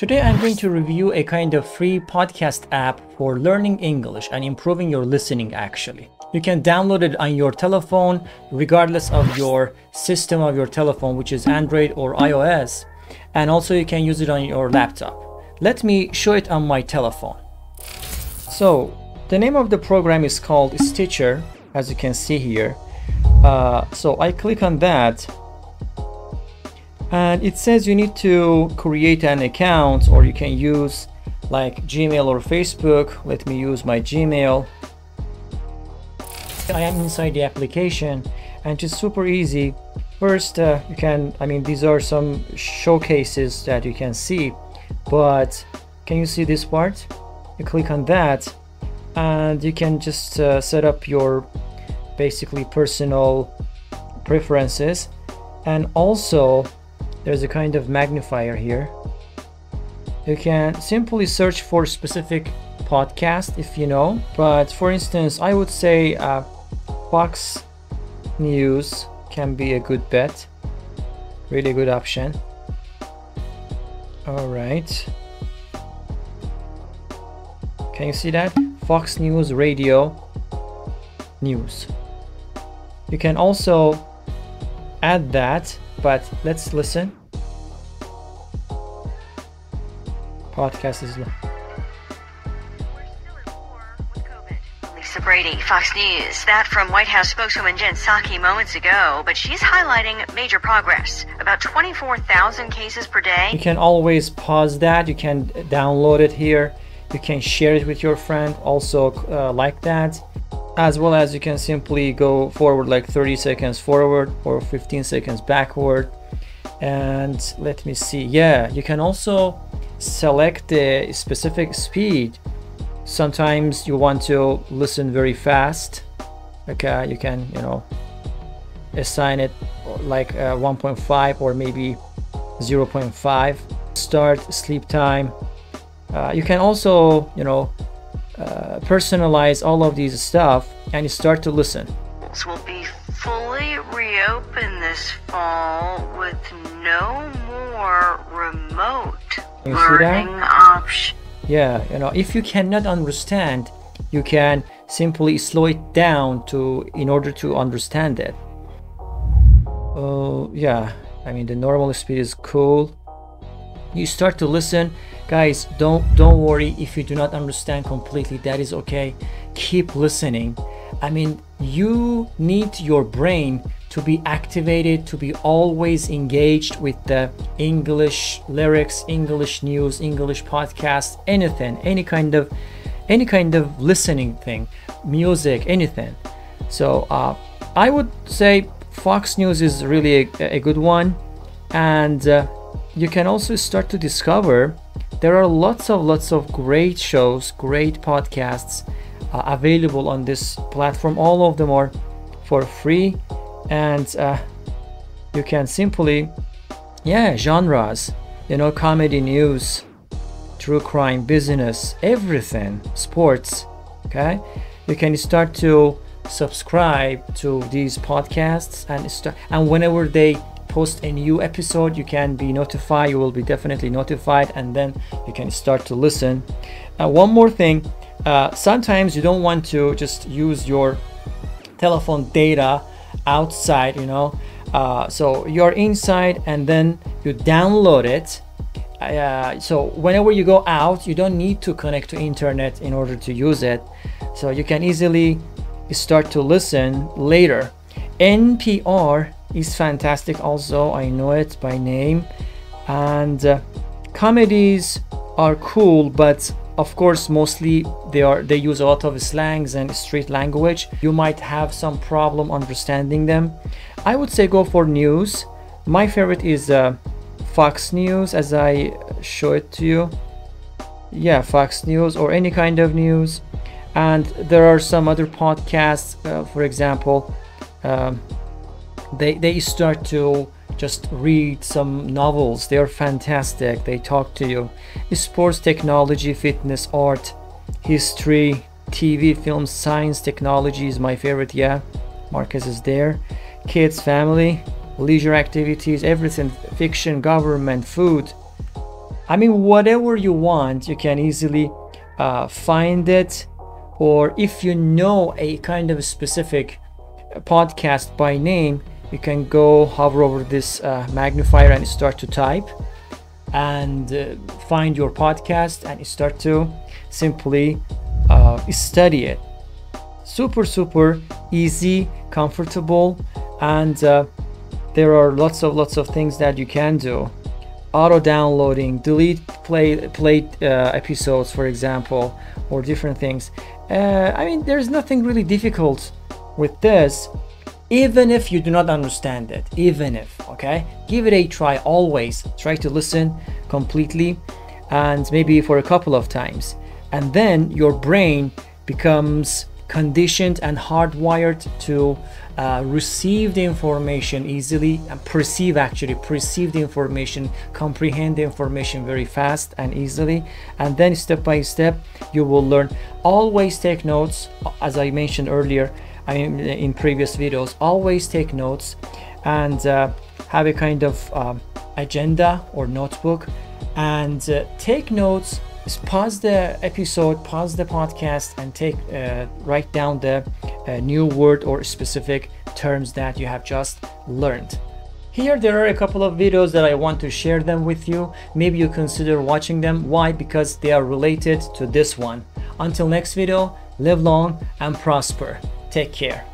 Today I'm going to review a kind of free podcast app for learning English and improving your listening actually. You can download it on your telephone regardless of your system of your telephone which is Android or iOS and also you can use it on your laptop. Let me show it on my telephone. So the name of the program is called Stitcher as you can see here. Uh, so I click on that and it says you need to create an account or you can use like Gmail or Facebook. Let me use my Gmail. I am inside the application and it's super easy. First, uh, you can, I mean, these are some showcases that you can see, but can you see this part? You click on that and you can just uh, set up your basically personal preferences and also there's a kind of magnifier here. You can simply search for specific podcast if you know. But for instance i would say uh, fox news can be a good bet. Really good option. All right. Can you see that? Fox news radio news. You can also add that but let's listen. Podcast is. Lisa Brady, Fox News. That from White House spokeswoman Jen Psaki moments ago, but she's highlighting major progress. About 24,000 cases per day. You can always pause that. You can download it here. You can share it with your friend. Also, uh, like that as well as you can simply go forward like 30 seconds forward or 15 seconds backward and let me see yeah you can also select the specific speed. Sometimes you want to listen very fast. Okay you can you know assign it like uh, 1.5 or maybe 0.5 start sleep time. Uh, you can also you know uh, personalize all of these stuff and you start to listen. Will be fully reopened this fall with no more remote you learning option. Yeah, you know, if you cannot understand, you can simply slow it down to in order to understand it. Oh, uh, yeah. I mean, the normal speed is cool you start to listen guys don't don't worry if you do not understand completely that is okay keep listening i mean you need your brain to be activated to be always engaged with the english lyrics english news english podcast anything any kind of any kind of listening thing music anything. So uh, i would say fox news is really a, a good one. And uh, you can also start to discover there are lots of lots of great shows great podcasts uh, available on this platform. All of them are for free and uh, you can simply yeah genres you know comedy news true crime business everything sports okay? You can start to subscribe to these podcasts and start and whenever they post a new episode you can be notified you will be definitely notified and then you can start to listen. Uh, one more thing uh, sometimes you don't want to just use your telephone data outside you know. Uh, so you're inside and then you download it. Uh, so whenever you go out you don't need to connect to internet in order to use it. So you can easily start to listen later. Npr is fantastic also. I know it by name. And uh, comedies are cool but of course mostly they are they use a lot of slangs and street language. You might have some problem understanding them. I would say go for news. My favorite is uh, fox news as i show it to you. Yeah fox news or any kind of news. And there are some other podcasts uh, for example um, they they start to just read some novels. They are fantastic. They talk to you. Sports technology fitness art history tv film, science technology is my favorite. Yeah marcus is there. Kids family leisure activities everything. Fiction government food. I mean, whatever you want, you can easily uh, find it. Or if you know a kind of specific podcast by name, you can go hover over this uh, magnifier and start to type and uh, find your podcast and start to simply uh, study it. Super, super easy, comfortable, and uh, there are lots of lots of things that you can do. Auto downloading, delete play play uh, episodes, for example, or different things. Uh, I mean, there's nothing really difficult with this even if you do not understand it even if okay? Give it a try always. Try to listen completely and maybe for a couple of times. And then your brain becomes conditioned and hardwired to uh, receive the information easily and perceive actually perceive the information comprehend the information very fast and easily. And then step by step you will learn. Always take notes. As i mentioned earlier in previous videos always take notes and uh, have a kind of um, agenda or notebook and uh, take notes pause the episode pause the podcast and take uh, write down the uh, new word or specific terms that you have just learned here there are a couple of videos that I want to share them with you. Maybe you consider watching them. Why? Because they are related to this one. Until next video, live long and prosper. Take care.